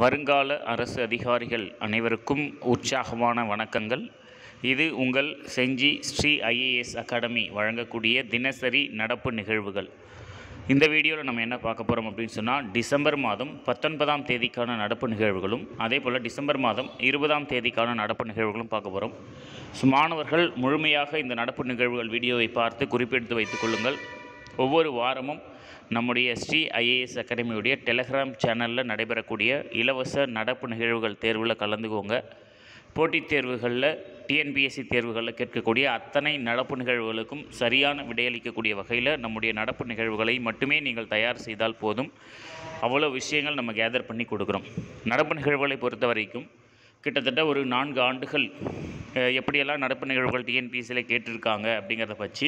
வருங்கால அரசு அதிகாரிகள் அனைவருக்கும் உற்சாகமான வணக்கங்கள். இது உங்கள் செஞ்சி ஸ்ரீ ஐஏஎஸ் அகாடமி வழங்கக்கூடிய தினசரி நடப்பு நிகழ்வுகள். இந்த வீடியோவில் நம்ம என்ன பார்க்க போகிறோம் அப்படின்னு சொன்னால் டிசம்பர் மாதம் பத்தொன்பதாம் தேதிக்கான நடப்பு நிகழ்வுகளும் அதே போல் டிசம்பர் மாதம் இருபதாம் தேதிக்கான நடப்பு நிகழ்வுகளும் பார்க்க போகிறோம் ஸோ மாணவர்கள் முழுமையாக இந்த நடப்பு நிகழ்வுகள் வீடியோவை பார்த்து குறிப்பெடுத்து வைத்துக் கொள்ளுங்கள். ஒவ்வொரு வாரமும் நம்முடைய ஸ்ரீ ஐஏஎஸ் அகாடமியுடைய டெலகிராம் சேனலில் நடைபெறக்கூடிய இலவச நடப்பு நிகழ்வுகள் தேர்வில் கலந்துக்கோங்க. போட்டித் தேர்வுகளில் டிஎன்பிஎஸ்சி தேர்வுகளில் கேட்கக்கூடிய அத்தனை நடப்பு நிகழ்வுகளுக்கும் சரியான விடையளிக்கக்கூடிய வகையில் நம்முடைய நடப்பு நிகழ்வுகளை மட்டுமே நீங்கள் தயார் செய்தால் போதும். அவ்வளோ விஷயங்கள் நம்ம கேதர் பண்ணி கொடுக்குறோம். நடப்பு நிகழ்வுகளை பொறுத்த வரைக்கும் கிட்டத்தட்ட ஒரு நான்கு ஆண்டுகள் எப்படியெல்லாம் நடப்பு நிகழ்வுகள் டிஎன்பிஎஸ்சியில் கேட்டிருக்காங்க அப்படிங்கிறத வச்சு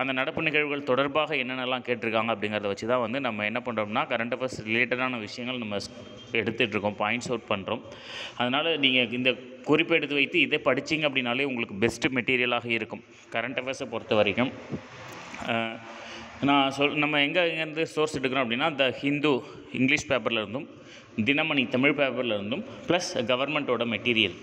அந்த நடப்பு நிகழ்வுகள் தொடர்பாக என்னென்னலாம் கேட்டிருக்காங்க அப்படிங்கிறத வச்சு தான் வந்து நம்ம என்ன பண்ணுறோம்னா கரண்ட் அஃபேர்ஸ் ரிலேட்டடான விஷயங்கள் நம்ம எடுத்துகிட்ருக்கோம் பாயிண்ட்ஸ் அவுட் பண்ணுறோம் அதனால் நீங்கள் இந்த குறிப்பு எடுத்து வைத்து இதை படித்தீங்க அப்படின்னாலே உங்களுக்கு பெஸ்ட்டு மெட்டீரியலாக இருக்கும். கரண்ட் அஃபேர்ஸை பொறுத்த வரைக்கும். நான் சொல் நம்ம எங்கே எங்கேருந்து சோர்ஸ் எடுக்கிறோம் அப்படின்னா த ஹிந்து இங்கிலீஷ் பேப்பரில் இருந்தும் தினமணி தமிழ் பேப்பரில் இருந்தும் ப்ளஸ் கவர்மெண்ட்டோட மெட்டீரியல்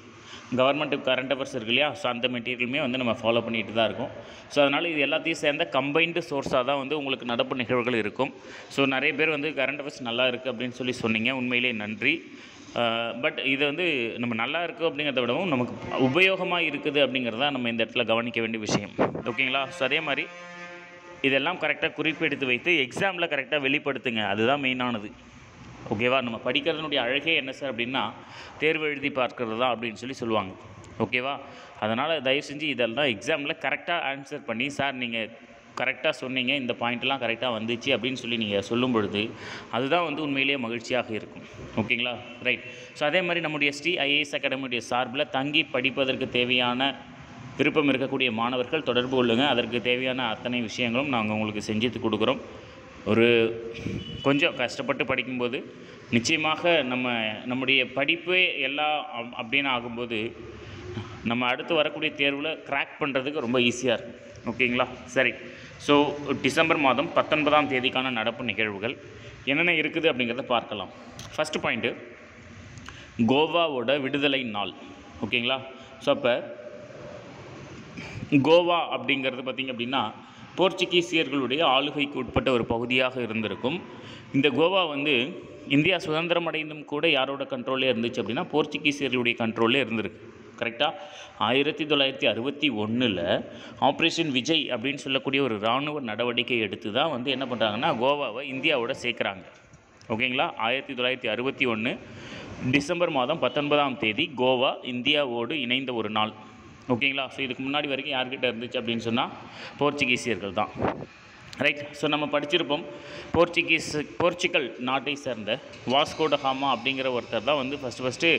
கவர்மெண்ட்டு கரண்ட் அஃபேர்ஸ் இருக்கு இல்லையா? ஸோ அந்த மெட்டீரியலுமே வந்து நம்ம ஃபாலோ பண்ணிட்டு தான் இருக்கோம். ஸோ அதனால் இது எல்லாத்தையும் சேர்ந்த கம்பைன்டு சோர்ஸாக தான் வந்து உங்களுக்கு நடப்பு நிகழ்வுகள் இருக்கும். ஸோ நிறைய பேர் வந்து கரண்ட் அஃபேர்ஸ் நல்லா இருக்குது அப்படின்னு சொல்லி சொன்னீங்க. உண்மையிலேயே நன்றி. பட் இது வந்து நம்ம நல்லா இருக்குது அப்படிங்கிறத விடவும் நமக்கு உபயோகமாக இருக்குது அப்படிங்கிறத நம்ம இந்த இடத்துல கவனிக்க வேண்டிய விஷயம். ஓகேங்களா ஸோ அதே மாதிரி இதெல்லாம் கரெக்டாக குறிப்பெடுத்து வைத்து எக்ஸாமில் கரெக்டாக வெளிப்படுத்துங்க. அதுதான் மெயினானது ஓகேவா நம்ம படிக்கிறதுனுடைய அழகே என்ன சார் அப்படின்னா தேர்வு எழுதி பார்க்கறது தான் அப்படின்னு சொல்லி சொல்லுவாங்க. ஓகேவா அதனால் தயவு செஞ்சு இதெல்லாம் எக்ஸாமில் கரெக்டாக ஆன்சர் பண்ணி சார் நீங்கள் கரெக்டாக சொன்னீங்க இந்த பாயிண்ட்லாம் கரெக்டாக வந்துச்சு அப்படின்னு சொல்லி நீங்கள் சொல்லும் பொழுது அதுதான் வந்து உண்மையிலேயே மகிழ்ச்சியாக இருக்கும். ஓகேங்களா ரைட் ஸோ அதே மாதிரி நம்முடைய ஸ்ரீ ஐஏஎஸ் அகாடமியுடைய சார்பில் தங்கி படிப்பதற்கு தேவையான விருப்பம் இருக்கக்கூடிய மாணவர்கள் தொடர்பு கொள்ளுங்கள் அதற்கு தேவையான அத்தனை விஷயங்களும் நாங்கள் உங்களுக்கு செஞ்சு கொடுக்குறோம். ஒரு கொஞ்சம் கஷ்டப்பட்டு படிக்கும்போது நிச்சயமாக நம்ம நம்முடைய படிப்பே எல்லாம் அப்- அப்படின்னு ஆகும்போது நம்ம அடுத்து வரக்கூடிய தேர்வில் கிராக் பண்ணுறதுக்கு ரொம்ப ஈஸியாக இருக்கும். ஓகேங்களா? சரி. ஸோ டிசம்பர் மாதம் பத்தொன்பதாம் தேதிக்கான நடப்பு நிகழ்வுகள் என்னென்ன இருக்குது அப்படிங்கிறத பார்க்கலாம். ஃபஸ்ட்டு பாயிண்ட்டு கோவாவோட விடுதலை நாள். ஓகேங்களா? ஸோ அப்போ கோவா அப்படிங்கிறது பார்த்திங்க அப்படின்னா போர்ச்சுகீசியர்களுடைய ஆளுகைக்கு உட்பட்ட ஒரு பகுதியாக இருந்திருக்கும். இந்த கோவா வந்து இந்தியா சுதந்திரம் அடைந்தும் கூட யாரோட கண்ட்ரோலே இருந்துச்சு அப்படின்னா போர்ச்சுகீசியர்களுடைய கண்ட்ரோலே இருந்திருக்கு. கரெக்டாக ஆயிரத்தி தொள்ளாயிரத்தி அறுபத்தி ஒன்றில் ஆப்ரேஷன் விஜய் அப்படின்னு சொல்லக்கூடிய ஒரு இராணுவ நடவடிக்கை எடுத்து தான் வந்து என்ன பண்ணுறாங்கன்னா கோவாவை இந்தியாவோட சேர்க்குறாங்க. ஓகேங்களா? ஆயிரத்தி தொள்ளாயிரத்தி அறுபத்தி ஒன்று டிசம்பர் மாதம் பத்தொன்பதாம் தேதி கோவா இந்தியாவோடு இணைந்த ஒரு நாள். ஓகேங்களா? ஸோ இதுக்கு முன்னாடி வரைக்கும் யார்கிட்ட இருந்துச்சு அப்படின்னு சொன்னால் போர்ச்சுகீசியர்கள் தான். ரைட் ஸோ நம்ம படிச்சிருப்போம் போர்ச்சுகீஸ் போர்ச்சுகல் நாட்டை சேர்ந்த வாஸ்கோடஹாமா அப்படிங்கிற ஒருத்தர் தான் வந்து ஃபஸ்ட்டு ஃபஸ்ட்டு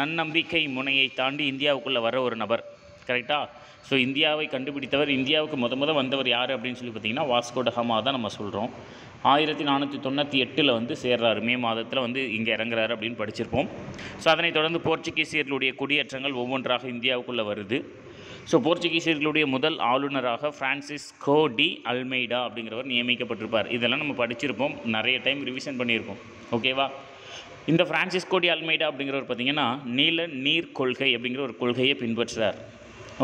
நன்னம்பிக்கை முனையை தாண்டி இந்தியாவுக்குள்ளே வர ஒரு நபர். கரெக்டாக ஸோ இந்தியாவை கண்டுபிடித்தவர் இந்தியாவுக்கு முத முத வந்தவர் யார் அப்படின்னு சொல்லி பார்த்தீங்கன்னா வாஸ்கோடஹாமா தான் நம்ம சொல்கிறோம் ஆயிரத்தி நானூற்றி தொண்ணூற்றி எட்டில் வந்து சேர்றாரு. மே மாதத்தில் வந்து இங்கே இறங்குறாரு அப்படின்னு படிச்சிருப்போம். ஸோ அதனைத் தொடர்ந்து போர்ச்சுகீசியர்களுடைய குடியேற்றங்கள் ஒவ்வொன்றாக இந்தியாவுக்குள்ளே வருது. ஸோ போர்ச்சுகீசியர்களுடைய முதல் ஆளுநராக ஃப்ரான்சிஸ் கோ டி அல்மெய்டா அப்படிங்கிறவர் நியமிக்கப்பட்டிருப்பார். இதெல்லாம் நம்ம படிச்சிருப்போம். நிறைய டைம் ரிவிஷன் பண்ணியிருக்கோம் ஓகேவா இந்த ஃப்ரான்சிஸ்கோ டி அல்மெய்டா அப்படிங்கிறவர் பார்த்தீங்கன்னா நீல நீர் கொள்கை அப்படிங்கிற ஒரு கொள்கையை பின்பற்றுறார்.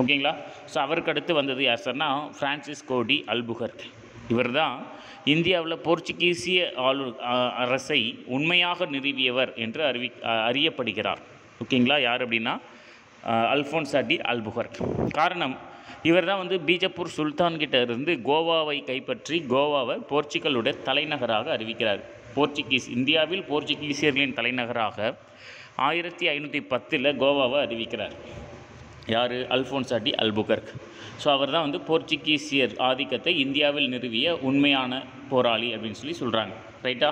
ஓகேங்களா ஸோ அவருக்கு அடுத்து வந்தது யார் சார்னா ஃப்ரான்சிஸ் கோடி அல்புகர்க் இவர் தான் இந்தியாவில் போர்ச்சுகீசிய ஆளு அ- அரசை உண்மையாக நிறுவியவர் என்று அறிவி அறியப்படுகிறார். ஓகேங்களா? யார் அப்படின்னா அஹ், அல்ஃபோன்சா டி அல்புகர்க் காரணம் இவர் தான் வந்து பீஜப்பூர் சுல்தான்கிட்ட இருந்து கோவாவை கைப்பற்றி கோவாவை போர்ச்சுகலுடைய தலைநகராக அறிவிக்கிறார். போர்ச்சுகீஸ் இந்தியாவில் போர்ச்சுகீசியர்களின் தலைநகராக ஆயிரத்தி ஐநூற்றி பத்தில் கோவாவை அறிவிக்கிறார். யார்? அல்ஃபோன்ஸ் அடி அல்புகர்க். ஸோ அவர் தான் வந்து போர்ச்சுகீசியர் ஆதிக்கத்தை இந்தியாவில் நிறுவிய உண்மையான போராளி அப்படின்னு சொல்லி சொல்கிறாங்க ரைட்டா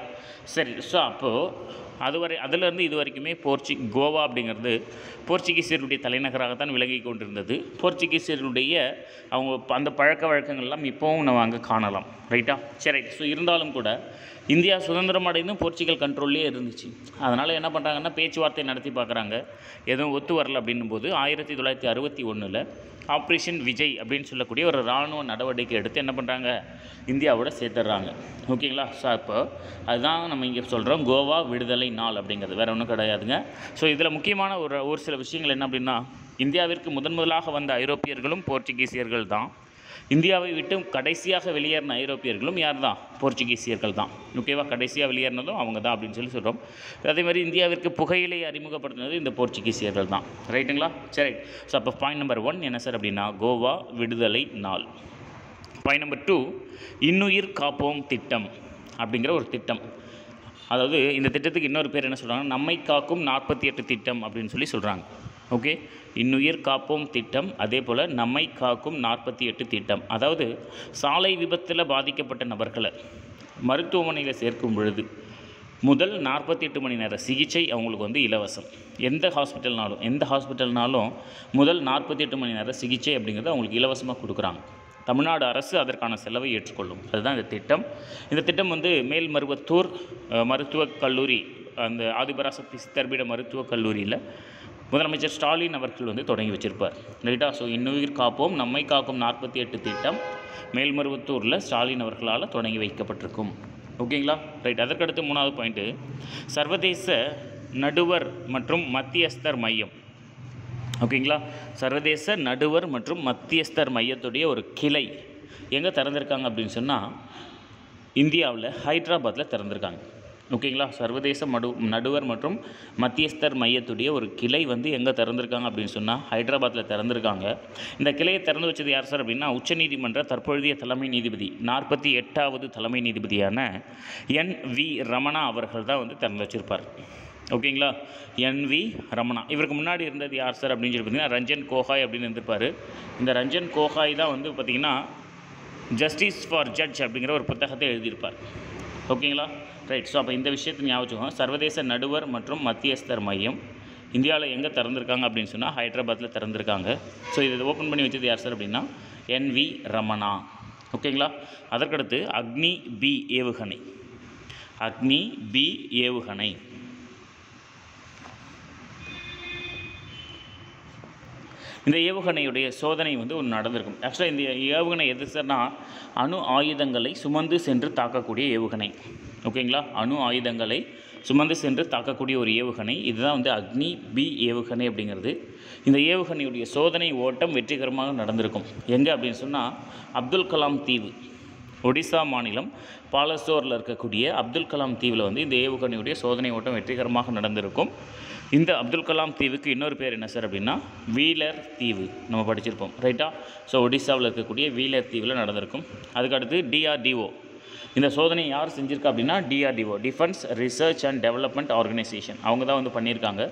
சரி ஸோ அப்போது அதுவரை அதிலிருந்து இது வரைக்குமே போர்ச்சு கோவா அப்படிங்கிறது போர்ச்சுகீசியருடைய தலைநகராகத்தான் விளங்கி கொண்டிருந்தது. போர்ச்சுகீசியருடைய அவங்க அந்த பழக்க வழக்கங்கள்லாம் இப்போவும் நம்ம அங்கே காணலாம். ரைட்டா சரி ஸோ இருந்தாலும் கூட இந்தியா சுதந்திரம் அடைந்தும் போர்ச்சுகல் கண்ட்ரோல்லே இருந்துச்சு. அதனால் என்ன பண்ணுறாங்கன்னா பேச்சுவார்த்தை நடத்தி பார்க்குறாங்க. எதுவும் ஒத்து வரல அப்படின்னும் போது ஆயிரத்தி தொள்ளாயிரத்தி அறுபத்தி ஒன்றில் ஆப்ரேஷன் விஜய் அப்படின்னு சொல்லக்கூடிய ஒரு இராணுவ நடவடிக்கை எடுத்து என்ன பண்ணுறாங்க இந்தியாவோட சேர்த்துடுறாங்க. ஓகேங்களா? ஸோ அப்போ அதுதான் நம்ம இங்கே சொல்கிறோம் கோவா விடுதலை நாள் அப்படிங்கிறது. வேறு ஒன்றும் கிடையாதுங்க. ஸோ இதில் முக்கியமான ஒரு ஒரு சில விஷயங்கள் என்ன அப்படின்னா இந்தியாவிற்கு முதன் முதலாக வந்த ஐரோப்பியர்களும் போர்ச்சுகீசியர்கள் தான். இந்தியாவை விட்டு கடைசியாக வெளியேறின ஐரோப்பியர்களும் யார் தான் போர்ச்சுகீசியர்கள் தான் ஓகேவா? கடைசியாக வெளியேறினதும் அவங்க தான் அப்படின்னு சொல்லி சொல்கிறோம் அதே மாதிரி இந்தியாவிற்கு புகையிலை அறிமுகப்படுத்தினது இந்த போர்ச்சுகீசியர்கள் தான் ரைட்டுங்களா சரி ஸோ அப்போ பாயிண்ட் நம்பர் ஒன் என்ன சார் அப்படின்னா கோவா விடுதலை நாள். பாயிண்ட் நம்பர் டூ இன்னுயிர் காப்போம் திட்டம் அப்படிங்கிற ஒரு திட்டம். அதாவது இந்த திட்டத்துக்கு இன்னொரு பேர் என்ன சொல்கிறாங்க நம்மை காக்கும் நாற்பத்தி எட்டு திட்டம் அப்படின்னு சொல்லி சொல்கிறாங்க ஓகே இன்னுயிர் காப்போம் திட்டம் அதே போல் நம்மை காக்கும் நாற்பத்தி எட்டு திட்டம். அதாவது சாலை விபத்தில் பாதிக்கப்பட்ட நபர்களை மருத்துவமனையில் சேர்க்கும் பொழுது முதல் நாற்பத்தி எட்டு மணி நேர சிகிச்சை அவங்களுக்கு வந்து இலவசம். எந்த ஹாஸ்பிட்டல்னாலும் எந்த ஹாஸ்பிட்டல்னாலும் முதல் நாற்பத்தி எட்டு மணி நேர சிகிச்சை அப்படிங்கிறது அவங்களுக்கு இலவசமாக கொடுக்குறாங்க. தமிழ்நாடு அரசு அதற்கான செலவை ஏற்றுக்கொள்ளும். அதுதான் இந்த திட்டம். இந்த திட்டம் வந்து மேல்மருவத்தூர் மருத்துவக் கல்லூரி அந்த ஆதிபராசக்தி சித்தர்பீட மருத்துவக் கல்லூரியில் முதலமைச்சர் ஸ்டாலின் அவர்கள் வந்து தொடங்கி வச்சிருப்பார். ரைட்டா? ஸோ இன்னுயிர் காப்போம் நம்மை காக்கும் நாற்பத்தி எட்டு திட்டம் மேல்மருவத்தூரில் ஸ்டாலின் அவர்களால் தொடங்கி வைக்கப்பட்டிருக்கும். ஓகேங்களா? ரைட் அதற்கடுத்து மூணாவது பாயிண்ட்டு சர்வதேச நடுவர் மற்றும் மத்தியஸ்தர் மையம். ஓகேங்களா? சர்வதேச நடுவர் மற்றும் மத்தியஸ்தர் மையத்துடைய ஒரு கிளை எங்கே திறந்திருக்காங்க அப்படின்னு சொன்னால் இந்தியாவில் ஹைதராபாத்தில் திறந்திருக்காங்க. ஓகேங்களா? சர்வதேச மடு நடுவர் மற்றும் மத்தியஸ்தர் மையத்துடைய ஒரு கிளை வந்து எங்கே திறந்திருக்காங்க அப்படின்னு சொன்னால் ஹைதராபாத்தில் திறந்திருக்காங்க. இந்த கிளையை திறந்து வச்சது யார் சார் அப்படின்னா உச்சநீதிமன்ற தற்பொழுதைய தலைமை நீதிபதி நாற்பத்தி எட்டாவது தலைமை நீதிபதியான என் வி ரமணா அவர்கள் தான் வந்து திறந்து வச்சிருப்பார். ஓகேங்களா? N V Ramana. இவருக்கு முன்னாடி இருந்தது யார் சார் அப்படின்னு சொல்லி பார்த்தீங்கன்னா ரஞ்சன் கோஹாய் அப்படின்னு இருந்திருப்பார். இந்த ரஞ்சன் கோஹாய் தான் வந்து பார்த்திங்கன்னா ஜஸ்டிஸ் ஃபார் ஜட்ஜ் அப்படிங்கிற ஒரு புத்தகத்தை எழுதியிருப்பார். ஓகேங்களா? ரைட் ஸோ அப்போ இந்த விஷயத்தை ஞாபகம் சர்வதேச நடுவர் மற்றும் மத்தியஸ்தர் மையம் இந்தியாவில் எங்கே திறந்துருக்காங்க அப்படின்னு சொன்னால் ஹைதராபாத்தில் திறந்துருக்காங்க. ஸோ இதை ஓப்பன் பண்ணி வச்சது யார் சார் அப்படின்னா என் வி ரமணா. ஓகேங்களா அதற்கடுத்து அக்னி பி ஏவுகணை. அக்னி பி ஏவுகணை. இந்த ஏவுகணையுடைய சோதனை வந்து ஒன்று நடந்திருக்கும். ஆக்சுவலாக இந்த ஏவுகணை எது சார்னா அணு ஆயுதங்களை சுமந்து சென்று தாக்கக்கூடிய ஏவுகணை. ஓகேங்களா? அணு ஆயுதங்களை சுமந்து சென்று தாக்கக்கூடிய ஒரு ஏவுகணை. இதுதான் வந்து அக்னி பி ஏவுகணை அப்படிங்கிறது. இந்த ஏவுகணையுடைய சோதனை ஓட்டம் வெற்றிகரமாக நடந்திருக்கும். எங்கே அப்படின்னு சொன்னால் அப்துல் கலாம் தீவு ஒடிசா மாநிலம் பாலசோரில் இருக்கக்கூடிய அப்துல் கலாம் தீவில் வந்து இந்த ஏவுகணையுடைய சோதனை ஓட்டம் வெற்றிகரமாக நடந்திருக்கும். இந்த அப்துல் கலாம் தீவுக்கு இன்னொரு பேர் என்ன சார் அப்படின்னா வீலர் தீவு. நம்ம படிச்சிருப்போம் ரைட்டா? ஸோ ஒடிசாவில் இருக்கக்கூடிய வீலர் தீவில் நடந்திருக்கும். அதுக்கடுத்து டிஆர்டிஓ இந்த சோதனை யார் செஞ்சுருக்கா அப்படின்னா DRDO defence research and development organisation அவங்க தான் வந்து பண்ணியிருக்காங்க.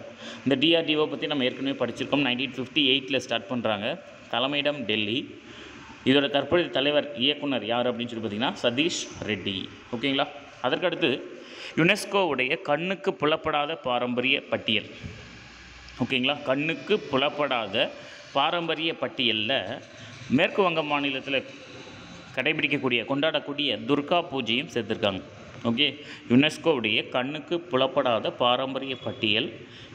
இந்த டிஆர்டிஓ பற்றி நம்ம ஏற்கனவே படிச்சிருக்கோம். நைன்டீன் ஃபிஃப்டி எயிட்டில் ஸ்டார்ட் பண்ணுறாங்க தலைமையிடம் டெல்லி. இதோட தற்போதைய தலைவர் இயக்குனர் யார் அப்படின்னு சொல்லி பார்த்தீங்கன்னா சதீஷ் ரெட்டி. ஓகேங்களா? அதற்கடுத்து யுனெஸ்கோவுடைய கண்ணுக்கு புலப்படாத பாரம்பரிய பட்டியல். ஓகேங்களா? கண்ணுக்கு புலப்படாத பாரம்பரிய பட்டியலில் மேற்கு வங்க மாநிலத்தில் கடைபிடிக்கக்கூடிய கொண்டாடக்கூடிய துர்கா பூஜையும் சேர்த்துருக்காங்க. ஓகே யுனெஸ்கோவுடைய கண்ணுக்கு புலப்படாத பாரம்பரிய பட்டியல்.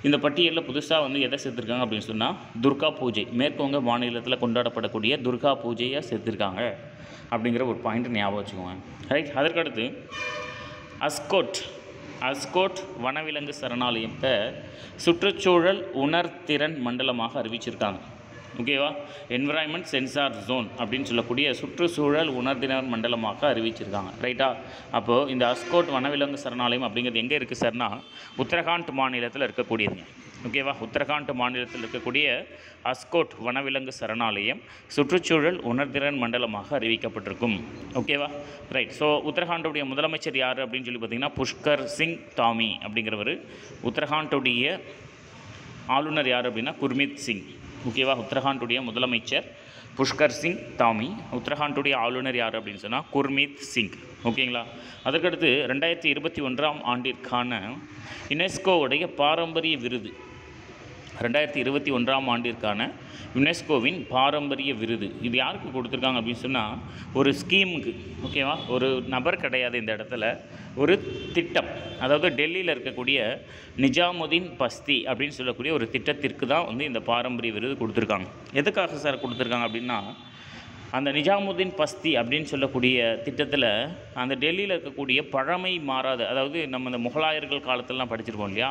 இந்த பட்டியலில் புதுசாக வந்து எதை சேர்த்துருக்காங்க அப்படின்னு சொன்னால் துர்கா பூஜை. மேற்குவங்க மாநிலத்தில் கொண்டாடப்படக்கூடிய துர்கா பூஜையாக சேர்த்துருக்காங்க அப்படிங்கிற ஒரு பாயிண்ட் ஞாபகம் வச்சுக்கோங்க. ரைட் அதற்கடுத்து அஸ்கோட். அஸ்கோட் வனவிலங்கு சரணாலயத்தை சுற்றுச்சூழல் உணர்திறன் மண்டலமாக அறிவிச்சிருக்காங்க. ஓகேவா என்விரான்மெண்ட் சென்சார் ஜோன் அப்படின்னு சொல்லக்கூடிய சுற்றுச்சூழல் உணர்திறன் மண்டலமாக அறிவிச்சிருக்காங்க. ரைட்டா அப்போது இந்த அஸ்கோட் வனவிலங்கு சரணாலயம் அப்படிங்கிறது எங்கே இருக்குது சார்னா உத்தரகாண்ட் மாநிலத்தில் இருக்கக்கூடியதுங்க. ஓகேவா உத்தரகாண்ட் மாநிலத்தில் இருக்கக்கூடிய அஸ்கோட் வனவிலங்கு சரணாலயம் சுற்றுச்சூழல் உணர்திறன் மண்டலமாக அறிவிக்கப்பட்டிருக்கும். ஓகேவா ரைட் ஸோ உத்தரகாண்டுடைய முதலமைச்சர் யார் அப்படின்னு சொல்லி பார்த்தீங்கன்னா புஷ்கர் சிங் தாமி அப்படிங்கிறவர். உத்தரகாண்டுடைய ஆளுநர் யார் அப்படின்னா குர்மித் சிங். ஓகேவா உத்தரகாண்டுடைய முதலமைச்சர் புஷ்கர் சிங் தாமி. உத்தரகாண்டுடைய ஆளுநர் யார் அப்படின்னு சொன்னால் குர்மீத் சிங். ஓகேங்களா? அதற்கடுத்து ரெண்டாயிரத்தி இருபத்தி ஒன்றாம் ஆண்டிற்கான யுனெஸ்கோவுடைய பாரம்பரிய விருது. ரெண்டாயிரத்தி இருபத்தி ஒன்றாம் ஆண்டிற்கான யுனெஸ்கோவின் பாரம்பரிய விருது. இது யாருக்கு கொடுத்துருக்காங்க அப்படின்னு சொன்னால் ஒரு ஸ்கீமுக்கு ஓகேவா ஒரு நபர் கிடையாது இந்த இடத்துல. ஒரு திட்டம் அதாவது டெல்லியில் இருக்கக்கூடிய நிஜாமுதீன் பஸ்தி அப்படின்னு சொல்லக்கூடிய ஒரு திட்டத்திற்கு தான் வந்து இந்த பாரம்பரிய விருது கொடுத்துருக்காங்க. எதுக்காக சார் கொடுத்துருக்காங்க அப்படின்னா அந்த நிஜாமுதீன் பஸ்தி அப்படின்னு சொல்லக்கூடிய திட்டத்தில் அந்த டெல்லியில் இருக்கக்கூடிய பழமை மாறாத அதாவது நம்ம இந்த முகலாயர்கள் காலத்திலலாம் படிச்சிருக்கோம் இல்லையா?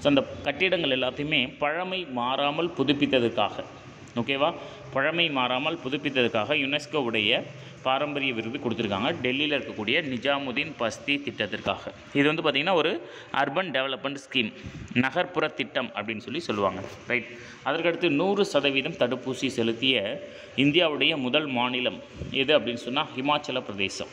ஸோ அந்த கட்டிடங்கள் எல்லாத்தையுமே பழமை மாறாமல் புதுப்பித்ததுக்காக ஓகேவா பழமை மாறாமல் புதுப்பித்ததுக்காக யுனெஸ்கோவுடைய பாரம்பரிய விருது கொடுத்துருக்காங்க. டெல்லியில் இருக்கக்கூடிய நிஜாமுதீன் பஸ்தி திட்டத்திற்காக. இது வந்து பார்த்திங்கன்னா ஒரு அர்பன் டெவலப்மெண்ட் ஸ்கீம் நகர்ப்புற திட்டம் அப்படின்னு சொல்லி சொல்லுவாங்க. ரைட் அதற்கடுத்து நூறு சதவீதம் தடுப்பூசி செலுத்திய இந்தியாவுடைய முதல் மாநிலம் எது அப்படின்னு சொன்னால் ஹிமாச்சல பிரதேசம்.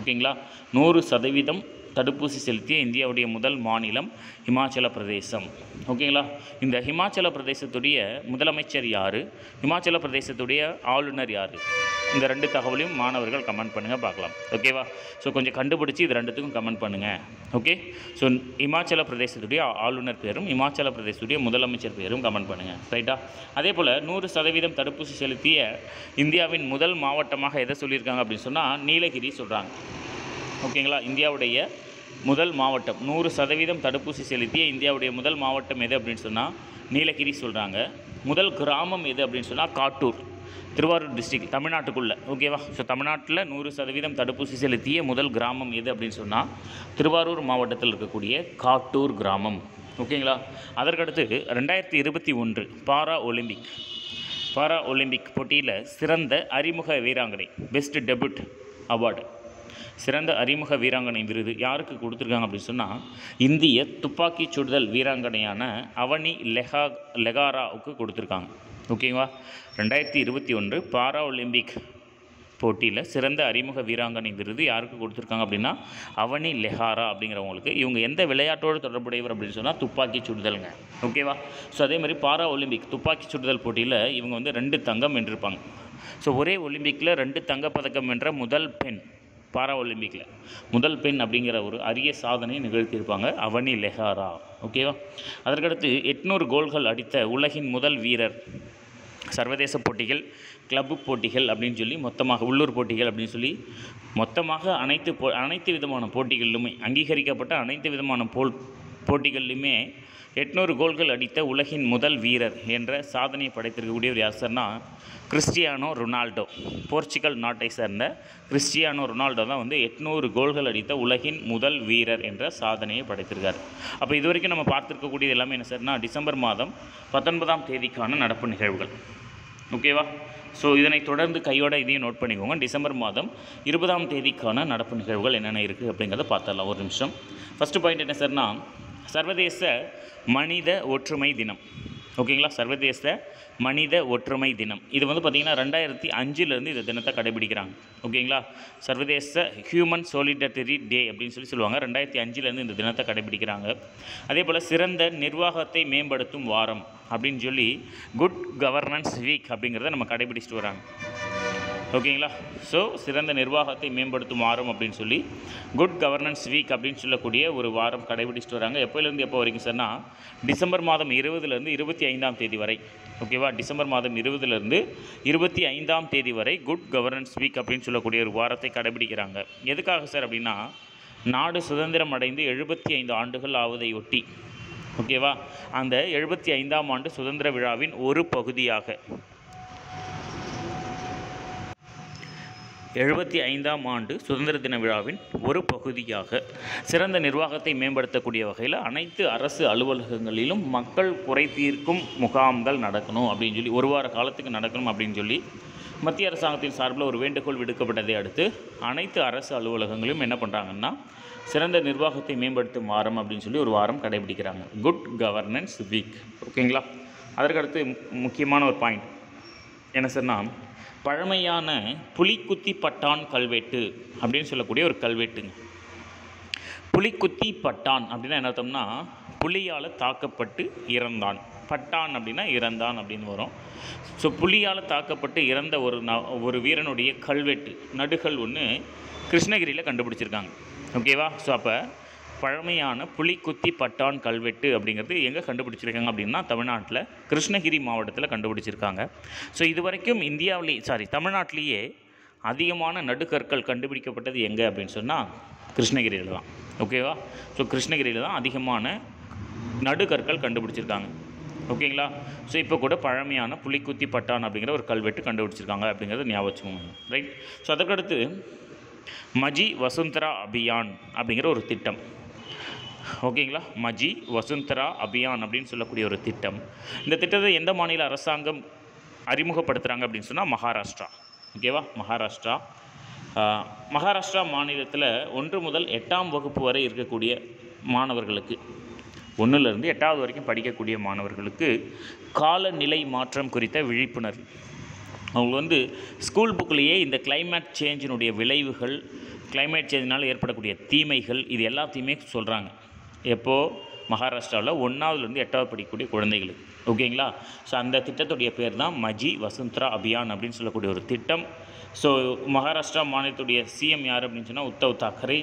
ஓகேங்களா நூறு சதவீதம் தடுப்பூசி செலுத்திய இந்தியாவுடைய முதல் மாநிலம் ஹிமாச்சல பிரதேசம். ஓகேங்களா இந்த ஹிமாச்சல பிரதேசத்துடைய முதலமைச்சர் யார்? ஹிமாச்சல பிரதேசத்துடைய ஆளுநர் யார்? இந்த ரெண்டு தகவலையும் மாணவர்கள் கமெண்ட் பண்ணுங்கள் பார்க்கலாம். ஓகேவா ஸோ கொஞ்சம் கண்டுபிடிச்சி இது ரெண்டுத்துக்கும் கமெண்ட் பண்ணுங்கள் ஓகே ஸோ இமாச்சல பிரதேசத்துடைய ஆளுநர் பேரும் இமாச்சல பிரதேசத்துடைய முதலமைச்சர் பேரும் கமெண்ட் பண்ணுங்கள் ரைட்டா அதே போல் நூறு சதவீதம் தடுப்பூசி செலுத்திய இந்தியாவின் முதல் மாவட்டமாக எதை சொல்லியிருக்காங்க அப்படின்னு சொன்னால் நீலகிரி சொல்கிறாங்க ஓகேங்களா இந்தியாவுடைய முதல் மாவட்டம். நூறு சதவீதம் தடுப்பூசி செலுத்திய இந்தியாவுடைய முதல் மாவட்டம் எது அப்படின்னு சொன்னால் நீலகிரி சொல்கிறாங்க முதல் கிராமம் எது அப்படின்னு சொன்னால் காட்டூர். திருவாரூர் டிஸ்ட்ரிக்ட் தமிழ்நாட்டுக்குள்ளே. ஓகேவா ஸோ தமிழ்நாட்டில் நூறு சதவீதம் தடுப்பூசி செலுத்திய முதல் கிராமம் எது அப்படின்னு சொன்னால் திருவாரூர் மாவட்டத்தில் இருக்கக்கூடிய காட்டூர் கிராமம். ஓகேங்களா அதற்கடுத்து ரெண்டாயிரத்தி இருபத்தி ஒன்று பாரா ஒலிம்பிக். பாரா ஒலிம்பிக் போட்டியில் சிறந்த அறிமுக வீராங்கனை பெஸ்ட் டெபுட் அவார்டு சிறந்த அறிமுக வீராங்கனை விருது யாருக்கு கொடுத்துருக்காங்க அப்படின்னு சொன்னால் இந்திய துப்பாக்கி சுடுதல் வீராங்கனையான அவனி லெஹா லெகாராவுக்கு கொடுத்துருக்காங்க. ஓகேவா? ரெண்டாயிரத்தி இருபத்தி ஒன்று பாரா ஒலிம்பிக் போட்டியில் சிறந்த அறிமுக வீராங்கனை விருது யாருக்கு கொடுத்துருக்காங்க அப்படின்னா அவனி லெஹாரா அப்படிங்கிறவங்களுக்கு. இவங்க எந்த விளையாட்டோடு தொடர்புடையவர் அப்படின்னு சொன்னால் துப்பாக்கி சுடுதலுங்க. ஓகேவா? ஸோ அதே மாதிரி பாரா ஒலிம்பிக் துப்பாக்கி சுடுதல் போட்டியில் இவங்க வந்து ரெண்டு தங்கம் வென்றிருப்பாங்க. ஸோ ஒரே ஒலிம்பிக்கில் ரெண்டு தங்கப்பதக்கம் வென்ற முதல் பெண் பாரா ஒலிம்பிக்கில் முதல் பெண் அப்படிங்கிற ஒரு அரிய சாதனையை நிகழ்த்தியிருப்பாங்க அவனி லெஹாரா. ஓகேவா? அதற்கடுத்து எட்நூறு கோல்கள் அடித்த உலகின் முதல் வீரர் சர்வதேச போட்டிகள் கிளப்பு போட்டிகள் அப்படின்னு சொல்லி மொத்தமாக உள்ளூர் போட்டிகள் அப்படின்னு சொல்லி மொத்தமாக அனைத்து போ அனைத்து விதமான போட்டிகளிலுமே அங்கீகரிக்கப்பட்ட அனைத்து விதமான போல் போட்டிகள்லையுமே எட்நூறு கோல்கள் அடித்த உலகின் முதல் வீரர் என்ற சாதனையை படைத்திருக்கக்கூடியவர் யார் சார்னா கிறிஸ்டியானோ ரொனால்டோ. போர்ச்சுகல் நாட்டை சேர்ந்த கிறிஸ்டியானோ ரொனால்டோ தான் வந்து எட்நூறு கோல்கள் அடித்த உலகின் முதல் வீரர் என்ற சாதனையை படைத்திருக்கார். அப்போ இது வரைக்கும் நம்ம பார்த்துருக்கக்கூடியது எல்லாமே என்ன சார்னா டிசம்பர் மாதம் பத்தொன்பதாம் தேதிக்கான நடப்பு நிகழ்வுகள். ஓகேவா ஸோ இதனை தொடர்ந்து கையோட இதையும் நோட் பண்ணிக்கோங்க. டிசம்பர் மாதம் இருபதாம் தேதிக்கான நடப்பு நிகழ்வுகள் என்னென்ன இருக்குது அப்படிங்கிறத பார்த்துடலாம். ஒரு நிமிஷம். ஃபஸ்ட்டு பாயிண்ட் என்ன சார்னா சர்வதேச மனித ஒற்றுமை தினம். ஓகேங்களா? சர்வதேச மனித ஒற்றுமை தினம். இது வந்து பார்த்திங்கன்னா ரெண்டாயிரத்தி அஞ்சுலேருந்து இந்த தினத்தை கடைபிடிக்கிறாங்க. ஓகேங்களா? சர்வதேச ஹியூமன் சோலிடரி டே அப்படின்னு சொல்லி சொல்லுவாங்க. ரெண்டாயிரத்தி அஞ்சுலேருந்து இந்த தினத்தை கடைபிடிக்கிறாங்க. அதே போல் சிறந்த நிர்வாகத்தை மேம்படுத்தும் வாரம் அப்படின்னு சொல்லி குட் கவர்னன்ஸ் வீக் அப்படிங்கிறத நம்ம கடைபிடிச்சிட்டு வராங்க. ஓகேங்களா? ஸோ சிறந்த நிர்வாகத்தை மேம்படுத்தும் வாரம் அப்படின்னு சொல்லி குட் கவர்னன்ஸ் வீக் அப்படின்னு சொல்லக்கூடிய ஒரு வாரம் கடைபிடிச்சிட்டு வராங்க. எப்போலேருந்து எப்போ வரைக்கும் சொன்னால் டிசம்பர் மாதம் இருபதுலேருந்து இருபத்தி ஐந்தாம் தேதி வரை ஓகேவா? டிசம்பர் மாதம் இருபதுலேருந்து இருபத்தி ஐந்தாம் தேதி வரை குட் கவர்னன்ஸ் வீக் அப்படின்னு சொல்லக்கூடிய ஒரு வாரத்தை கடைபிடிக்கிறாங்க. எதுக்காக சார் அப்படின்னா நாடு சுதந்திரம் அடைந்து எழுபத்தி ஐந்து ஆண்டுகள் ஆவதை ஒட்டி ஓகேவா? அந்த எழுபத்தி ஐந்தாம் ஆண்டு சுதந்திர விழாவின் ஒரு பகுதியாக எழுபத்தி ஐந்தாம் ஆண்டு சுதந்திர தின விழாவின் ஒரு பகுதியாக சிறந்த நிர்வாகத்தை மேம்படுத்தக்கூடிய வகையில் அனைத்து அரசு அலுவலகங்களிலும் மக்கள் குறை தீர்க்கும் முகாம்கள் நடக்கணும் அப்படின்னு சொல்லி ஒரு வார காலத்துக்கு நடக்கணும் அப்படின்னு சொல்லி மத்திய அரசாங்கத்தின் சார்பில் ஒரு வேண்டுகோள் விடுக்கப்பட்டதை அடுத்து அனைத்து அரசு அலுவலகங்களும் என்ன பண்ணுறாங்கன்னா சிறந்த நிர்வாகத்தை மேம்படுத்தும் வாரம் அப்படின்னு சொல்லி ஒரு வாரம் கடைபிடிக்கிறாங்க. குட் கவர்னன்ஸ் வீக் ஓகேங்களா அதற்கடுத்து மு- முக்கியமான ஒரு பாயிண்ட் என்ன சார்னா பழமையான புலிக்குத்தி பட்டான் கல்வெட்டு அப்படின்னு சொல்லக்கூடிய ஒரு கல்வெட்டுங்க. புலிக்குத்தி பட்டான் அப்படின்னா என்ன அர்த்தம்னா புலியால் தாக்கப்பட்டு இறந்தான். பட்டான் அப்படின்னா இறந்தான் அப்படின்னு வரும். ஸோ புலியால் தாக்கப்பட்டு இறந்த ஒரு ந ஒரு வீரனுடைய கல்வெட்டு நடுகள் ஒன்று கிருஷ்ணகிரியில் கண்டுபிடிச்சிருக்காங்க. ஓகேவா ஸோ அப்போ பழமையான புலிக்குத்தி பட்டான் கல்வெட்டு அப்படிங்கிறது எங்கே கண்டுபிடிச்சிருக்காங்க அப்படின்னா தமிழ்நாட்டில் கிருஷ்ணகிரி மாவட்டத்தில் கண்டுபிடிச்சிருக்காங்க. ஸோ இது வரைக்கும் இந்தியாவிலே சாரி தமிழ்நாட்டிலேயே அதிகமான நடுக்கற்கள் கண்டுபிடிக்கப்பட்டது எங்கே அப்படின்னு சொன்னால் கிருஷ்ணகிரியில் தான். ஓகேவா ஸோ கிருஷ்ணகிரியில் தான் அதிகமான நடுக்கற்கள் கண்டுபிடிச்சிருக்காங்க. ஓகேங்களா ஸோ இப்போ கூட பழமையான புலிக்குத்தி பட்டான் அப்படிங்கிற ஒரு கல்வெட்டு கண்டுபிடிச்சிருக்காங்க அப்படிங்கிறத ஞாபகம் ரைட் ஸோ அதற்கடுத்து மஜி வசுந்தரா அபியான் அப்படிங்கிற ஒரு திட்டம். ஓகேங்களா? மஜி வசுந்தரா அபியான் அப்படின்னு சொல்லக்கூடிய ஒரு திட்டம். இந்த திட்டத்தை எந்த மாநில அரசாங்கம் அறிமுகப்படுத்துகிறாங்க அப்படின்னு சொன்னால் மகாராஷ்டிரா. ஓகேவா மகாராஷ்டிரா. மகாராஷ்டிரா மாநிலத்தில் ஒன்று முதல் எட்டாம் வகுப்பு வரை இருக்கக்கூடிய மாணவர்களுக்கு ஒன்றுலேருந்து எட்டாவது வரைக்கும் படிக்கக்கூடிய மாணவர்களுக்கு காலநிலை மாற்றம் குறித்த விழிப்புணர்வு. அவங்க வந்து ஸ்கூல் புக்லேயே இந்த கிளைமேட் சேஞ்சினுடைய விளைவுகள் கிளைமேட் சேஞ்சினால் ஏற்படக்கூடிய தீமைகள் இது எல்லாத்தையுமே சொல்கிறாங்க எப்போது மகாராஷ்டிராவில் ஒன்றாவதுலேருந்து எட்டாவது படிக்கக்கூடிய குழந்தைகளுக்கு. ஓகேங்களா? ஸோ அந்த திட்டத்துடைய பேர் தான் மஜி வசுந்தரா அபியான் அப்படின்னு சொல்லக்கூடிய ஒரு திட்டம். ஸோ மகாராஷ்டிரா மாநிலத்துடைய சிஎம் யார் அப்படின்னு சொன்னால் உத்தவ் தாக்கரே.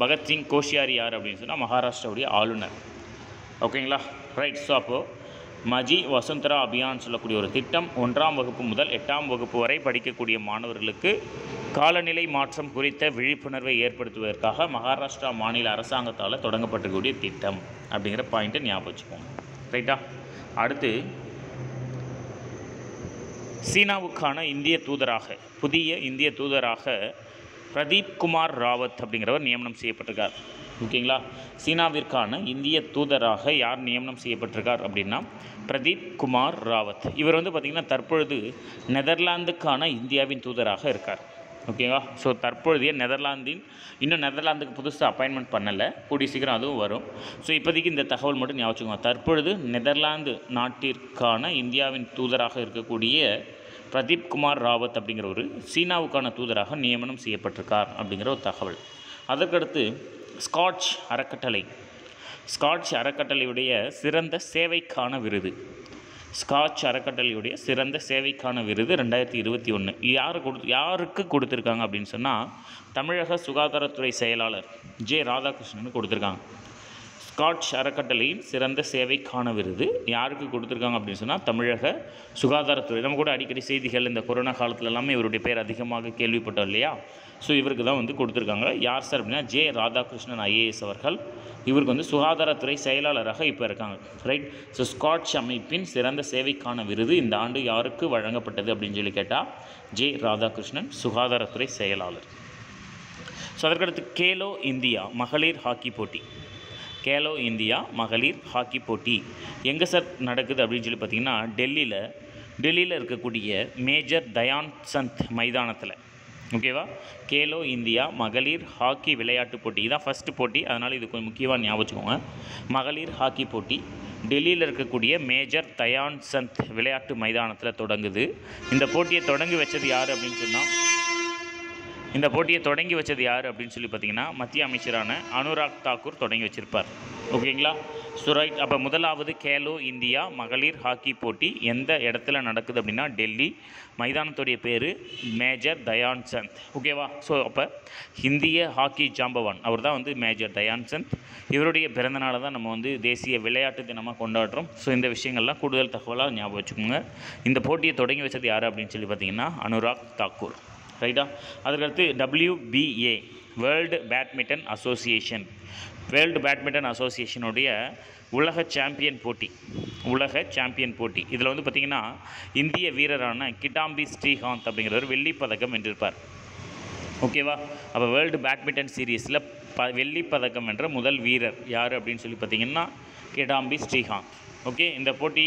பகத்சிங் கோஷியாரி யார் அப்படின்னு சொன்னால் மகாராஷ்டிராவுடைய ஆளுநர். ஓகேங்களா? ரைட் ஸோ அப்போது மஜி வசுந்தரா அபியான் சொல்லக்கூடிய ஒரு திட்டம் ஒன்றாம் வகுப்பு முதல் எட்டாம் வகுப்பு வரை படிக்கக்கூடிய மாணவர்களுக்கு காலநிலை மாற்றம் குறித்த விழிப்புணர்வை ஏற்படுத்துவதற்காக மகாராஷ்டிரா மாநில அரசாங்கத்தால் தொடங்கப்பட்டிருக்கக்கூடிய திட்டம் அப்படிங்கிற பாயிண்ட்டை ஞாபகம் வச்சுக்கோங்க. ரைட்டா அடுத்து சீனாவுக்கான இந்திய தூதராக புதிய இந்திய தூதராக பிரதீப் குமார் ராவத் அப்படிங்கிறவர் நியமனம் செய்யப்பட்டிருக்கார். ஓகேங்களா? சீனாவிற்கான இந்திய தூதராக யார் நியமனம் செய்யப்பட்டிருக்கார் அப்படின்னா பிரதீப் குமார் ராவத். இவர் வந்து பார்த்திங்கன்னா தற்பொழுது நெதர்லாந்துக்கான இந்தியாவின் தூதராக இருக்கார். ஓகேவா? ஸோ தற்பொழுதைய நெதர்லாந்தின் இன்னும் நெதர்லாந்துக்கு புதுசாக அப்பாயின்மெண்ட் பண்ணலை. கூடிய சீக்கிரம் அதுவும் வரும். ஸோ இப்போதைக்கு இந்த தகவல் மட்டும் ஞாபகம் தற்பொழுது நெதர்லாந்து நாட்டிற்கான இந்தியாவின் தூதராக இருக்கக்கூடிய பிரதீப் குமார் ராவத் அப்படிங்கிற ஒரு சீனாவுக்கான தூதராக நியமனம் செய்யப்பட்டிருக்கார் அப்படிங்கிற ஒரு தகவல். அதற்கடுத்து ஸ்காட்ச் அறக்கட்டளை. ஸ்காட்ச் அறக்கட்டளையுடைய சிறந்த சேவைக்கான விருது. ஸ்காட்ச் அறக்கட்டளையுடைய சிறந்த சேவைக்கான விருது ரெண்டாயிரத்தி இருபத்தி ஒன்று யார் கொடு யாருக்கு கொடுத்துருக்காங்க அப்படின்னு சொன்னால் தமிழக சுகாதாரத்துறை செயலாளர் ஜே ராதாகிருஷ்ணன் கொடுத்துருக்காங்க. ஸ்காட்ச் அறக்கட்டளையின் சிறந்த சேவைக்கான விருது யாருக்கு கொடுத்துருக்காங்க அப்படின்னு சொன்னால் தமிழக சுகாதாரத்துறை. நம்ம கூட அடிக்கடி செய்திகள் இந்த கொரோனா காலத்துல எல்லாமே இவருடைய பேர் அதிகமாக கேள்விப்பட்டோம் இல்லையா? ஸோ இவருக்கு தான் வந்து கொடுத்துருக்காங்க. யார் சார் அப்படின்னா ஜே. ராதாகிருஷ்ணன் ஐஏஎஸ் அவர்கள். இவருக்கு வந்து சுகாதாரத்துறை செயலாளராக இப்போ இருக்காங்க. ரைட் ஸோ ஸ்காட்ச் அமைப்பின் சிறந்த சேவைக்கான விருது இந்த ஆண்டு யாருக்கு வழங்கப்பட்டது அப்படின்னு சொல்லி கேட்டால் ஜே. ராதாகிருஷ்ணன் சுகாதாரத்துறை செயலாளர். ஸோ அதற்கடுத்து கேலோ இந்தியா மகளிர் ஹாக்கி போட்டி. கேலோ இந்தியா மகளிர் ஹாக்கி போட்டி. எங்கே சார் நடக்குது அப்படின்னு சொல்லி பார்த்தீங்கன்னா டெல்லியில் டெல்லியில் இருக்கக்கூடிய மேஜர் தயான் சந்த் மைதானத்தில். ஓகேவா கேலோ இந்தியா மகளிர் ஹாக்கி விளையாட்டு போட்டி. இதான் ஃபஸ்ட்டு போட்டி. அதனால் இது கொஞ்சம் முக்கியமாக ஞாபகம் மகளிர் ஹாக்கி போட்டி. டெல்லியில் இருக்கக்கூடிய மேஜர் தயான் சந்த் விளையாட்டு மைதானத்தில் தொடங்குது. இந்த போட்டியை தொடங்கி வச்சது யார் அப்படின்னு சொன்னால் இந்த போட்டியை தொடங்கி வச்சது யார் அப்படின்னு சொல்லி பார்த்தீங்கன்னா மத்திய அமைச்சரான அனுராக் தாக்கூர் தொடங்கி வச்சிருப்பார். ஓகேங்களா? ஸோ ரைட் அப்போ முதலாவது கேலோ இந்தியா மகளிர் ஹாக்கி போட்டி எந்த இடத்துல நடக்குது அப்படின்னா டெல்லி. மைதானத்துடைய பேர் மேஜர் தயான் சந்த். ஓகேவா ஸோ அப்போ இந்திய ஹாக்கி ஜாம்பவான். அவர் தான் வந்து மேஜர் தயான் சந்த். இவருடைய பிறந்தநாளை தான் நம்ம வந்து தேசிய விளையாட்டு தினமாக கொண்டாடுறோம். ஸோ இந்த விஷயங்கள்லாம் கூடுதல் தகவலாக ஞாபகம் வச்சுக்கோங்க. இந்த போட்டியை தொடங்கி வச்சது யார் அப்படின்னு சொல்லி பார்த்தீங்கன்னா அனுராக் தாக்கூர். ரைட்டா? அதுக்கடுத்து WBA world badminton association world badminton அசோசியேஷனுடைய உலக சாம்பியன் போட்டி. உலக சாம்பியன் போட்டி. இதில் வந்து பார்த்திங்கன்னா இந்திய வீரரான கிடாம்பி ஸ்ரீகாந்த் அப்படிங்கிறவர் வெள்ளி பதக்கம் வென்றிருப்பார். ஓகேவா அப்போ வேர்ல்டு பேட்மிண்டன் சீரீஸில் ப வெள்ளி பதக்கம் வென்ற முதல் வீரர் யார் அப்படின்னு சொல்லி பார்த்தீங்கன்னா கிடாம்பி ஸ்ரீகாந்த். ஓகே இந்த போட்டி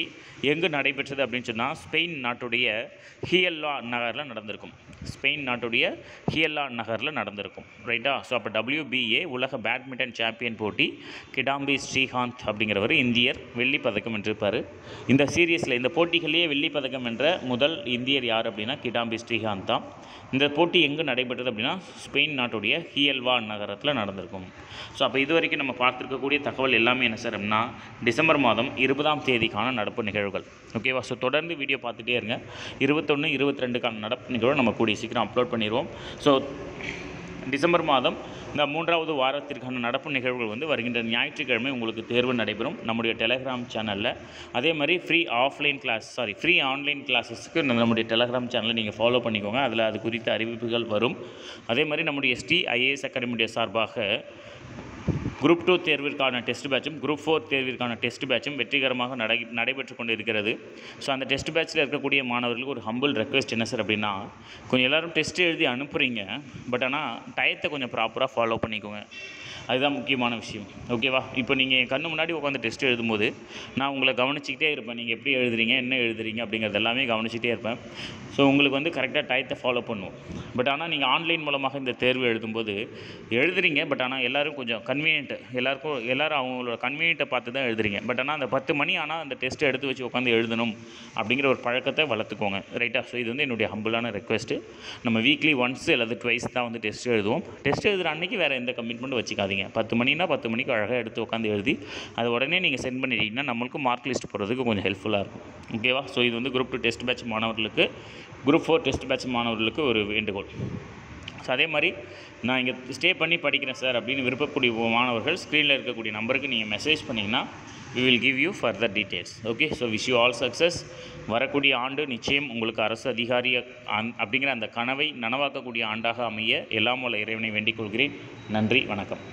எங்கு நடைபெற்றது அப்படின்னு சொன்னால் ஸ்பெயின் நாட்டுடைய ஹியல்லா நகரில் நடந்திருக்கும். ஸ்பெயின் நாட்டுடைய ஹியல்லா நகரில் நடந்திருக்கும். ரைட்டா? ஸோ அப்போ டபிள்யூபிஏ உலக பேட்மிண்டன் சாம்பியன் போட்டி கிடாம்பி ஸ்ரீகாந்த் அப்படிங்கிறவர் இந்தியர் வெள்ளி பதக்கம் வென்றிருப்பார். இந்த சீரியஸில் இந்த போட்டிகளிலேயே வெள்ளிப் பதக்கம் வென்ற முதல் இந்தியர் யார் அப்படின்னா கிடாம்பி ஸ்ரீகாந்த் தான். இந்த போட்டி எங்கே நடைபெற்றது அப்படின்னா ஸ்பெயின் நாட்டுடைய ஹியல்வா நகரத்தில் நடந்திருக்கும். ஸோ அப்போ இது வரைக்கும் நம்ம பார்த்துருக்கக்கூடிய தகவல் எல்லாமே என்ன சார் அப்படின்னா டிசம்பர் மாதம் இருபதாம் தேதிக்கான நடப்பு நிகழ்வுகள். ஓகேவா ஸோ தொடர்ந்து வீடியோ பார்த்துட்டே இருங்க. இருபத்தொன்று இருபத்தி ரெண்டுக்கான நடப்பு நிகழ்வு நம்ம கூட கூடிய சீக்கிரம் அப்லோட் பண்ணிடுவோம் ஸோ டிசம்பர் மாதம் இந்த மூன்றாவது வாரத்திற்கான நடப்பு நிகழ்வுகள் வந்து வருகின்ற ஞாயிற்றுக்கிழமை உங்களுக்கு தேர்வு நடைபெறும் நம்முடைய டெலகிராம் சேனலில் அதே மாதிரி free offline class sorry free online கிளாஸஸ்க்கு நம்முடைய டெலகிராம் சேனலை நீங்கள் ஃபாலோ பண்ணிக்கோங்க. அதில் அது குறித்த அறிவிப்புகள் வரும். அதே மாதிரி நம்முடைய ஸ்ரீ ஐஏஎஸ் அகாடமியுடைய சார்பாக குரூப் டூ தேர்விற்கான டெஸ்ட் பேட்சும் குரூப் ஃபோர் தேர்விற்கான டெஸ்ட் பேட்சும் வெற்றிகரமாக நடை நடைபெற்று கொண்டு இருக்கிறது ஸோ அந்த டெஸ்ட் பேட்சில் இருக்கக்கூடிய மாணவர்களுக்கு ஒரு ஹம்பிள் ரெக்வெஸ்ட் என்ன சார் அப்படின்னா கொஞ்சம் எல்லோரும் டெஸ்ட் எழுதி அனுப்புகிறீங்க பட் ஆனால் டயத்தை கொஞ்சம் ப்ராப்பராக ஃபாலோ பண்ணிக்கோங்க. அதுதான் முக்கியமான விஷயம். ஓகேவா இப்போ நீங்கள் என் கண்ணு முன்னாடி உட்காந்து டெஸ்ட் எழுதும்போது நான் உங்களை கவனிச்சிக்கிட்டே இருப்பேன். நீங்கள் எப்படி எழுதுறீங்க என்ன எழுதுறீங்க அப்படிங்கிறது எல்லாமே கவனிச்சிட்டே இருப்பேன். ஸோ உங்களுக்கு வந்து கரெக்டாக டயத்தை ஃபாலோ பண்ணுவோம். பட் ஆனால் நீங்கள் ஆன்லைன் மூலமாக இந்த தேர்வு எழுதும்போது எழுதுறீங்க பட் ஆனால் எல்லோரும் கொஞ்சம் கன்வீனியன்ட் எல்லாருக்கும் எல்லோரும் அவங்களோட கன்வீனியன்ட்டை பார்த்து தான் எழுதுறீங்க. பட் ஆனால் அந்த பத்து மணி ஆனால் அந்த டெஸ்ட்டை எடுத்து வச்சு உட்காந்து எழுதணும் அப்படிங்கிற ஒரு பழக்கத்தை வளர்த்துக்கோங்க. ரைட்டாக ஸோ இது வந்து என்னுடைய ஹம்பிளான ரெக்வெஸ்ட்டு நம்ம வீக்லி ஒன்ஸ் அல்லது ட்வைஸ் தான் வந்து டெஸ்ட் எழுதுவோம். டெஸ்ட் எழுதுகிற அன்றைக்கி வேறு எந்த கமிட்மெண்ட்டும் வச்சுக்காதீங்க. பத்து மணினா பத்து மணிக்கு அழகாக எடுத்து உட்காந்து எழுதி அது உடனே நீங்கள் சென்ட் பண்ணிட்டீங்கன்னா நம்மளுக்கும் மார்க் லிஸ்ட் போடுறதுக்கு கொஞ்சம் ஹெல்ப்ஃபுல்லாக இருக்கும். ஓகேவா ஸோ இது வந்து குரூப் டூ டெஸ்ட் பேட்ச் மாணவர்களுக்கு குரூப் ஃபோர் டெஸ்ட் பேட்ச் மாணவர்களுக்கு ஒரு வேண்டுகோள். ஸோ அதே மாதிரி நான் இங்கே ஸ்டே பண்ணி படிக்கிறேன் சார் அப்படின்னு விருப்பக்கூடிய மாணவர்கள் ஸ்க்ரீனில் இருக்கக்கூடிய நம்பருக்கு நீங்கள் மெசேஜ் பண்ணிங்கன்னா we will give you further details okay so wish you all success வரக்கூடிய ஆண்டு நிச்சயம் உங்களுக்கு அரசு அதிகாரிய அந் அப்படிங்கிற அந்த கனவை நனவாக்கக்கூடிய ஆண்டாக அமைய எல்லாம் வல்ல இறைவனை வேண்டிக் கொள்கிறேன். நன்றி வணக்கம்.